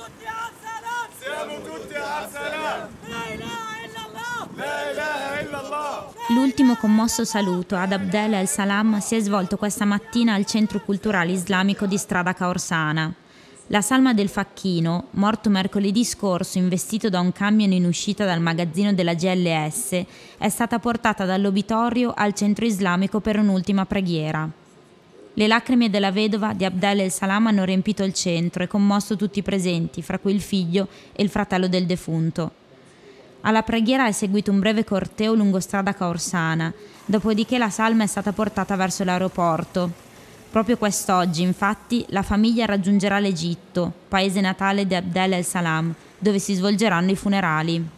tutti al salam! Siamo tutti al salam! La ilaha illallah! La ilaha illallah! L'ultimo commosso saluto ad Abdel El Salam si è svolto questa mattina al Centro Culturale Islamico di Strada Caorsana. La salma del Facchino, morto mercoledì scorso investito da un camion in uscita dal magazzino della GLS, è stata portata dall'obitorio al centro islamico per un'ultima preghiera. Le lacrime della vedova di Abdel el Salam hanno riempito il centro e commosso tutti i presenti, fra cui il figlio e il fratello del defunto. Alla preghiera è seguito un breve corteo lungo strada Caorsana, dopodiché la salma è stata portata verso l'aeroporto, Proprio quest'oggi, infatti, la famiglia raggiungerà l'Egitto, paese natale di Abdel el Salam, dove si svolgeranno i funerali.